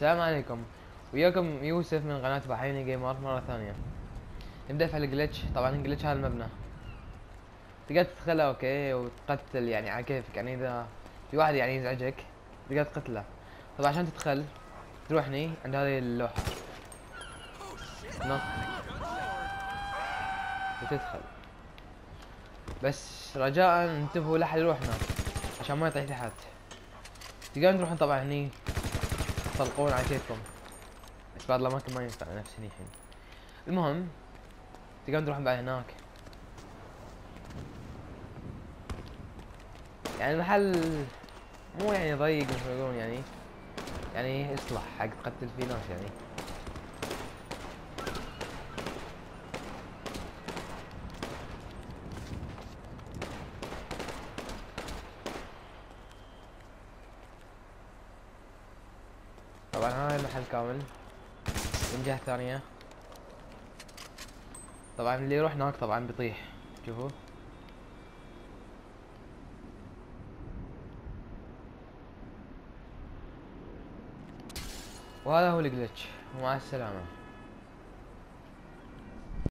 السلام عليكم. وياكم يوسف من قناة بحريني gamer مرة ثانية. نبدأ في ال glitch طبعا ال glitch هذا المبنى. تقدر تدخله أوكي وتقتل يعني على كيفك. يعني إذا في واحد يعني يزعجك تقدر تقتله. طبعا عشان تدخل تروح هني عند هذه اللوحة. نط. وتدخل. بس رجاء انتبهوا لا احد يروح هناك عشان ما يطيح تحت. تقدرون تروحون طبعا هني. تطلقون على كيفكم بس بعض الأماكن ما ينفع نفس هني الحين. المهم تقدرون تروحون بعد هناك. يعني المحل مو يعني ضيق مثل ما يقولون يعني. يعني يصلح حق تقتل فيه ناس يعني. طبعا هاي المحل كامل. من جهة ثانية. طبعا اللي يروح هناك طبعا بيطيح. شوفوا. وهذا هو الجلتش ومع السلامة.